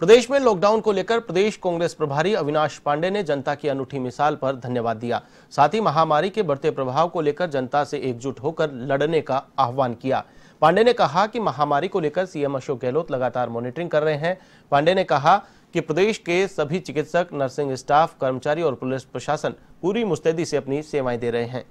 प्रदेश में लॉकडाउन को लेकर प्रदेश कांग्रेस प्रभारी अविनाश पांडे ने जनता की अनूठी मिसाल पर धन्यवाद दिया। साथ ही महामारी के बढ़ते प्रभाव को लेकर जनता से एकजुट होकर लड़ने का आह्वान किया। पांडे ने कहा कि महामारी को लेकर सीएम अशोक गहलोत लगातार मॉनिटरिंग कर रहे हैं। पांडे ने कहा कि प्रदेश के सभी चिकित्सक, नर्सिंग स्टाफ, कर्मचारी और पुलिस प्रशासन पूरी मुस्तैदी से अपनी सेवाएँ दे रहे हैं।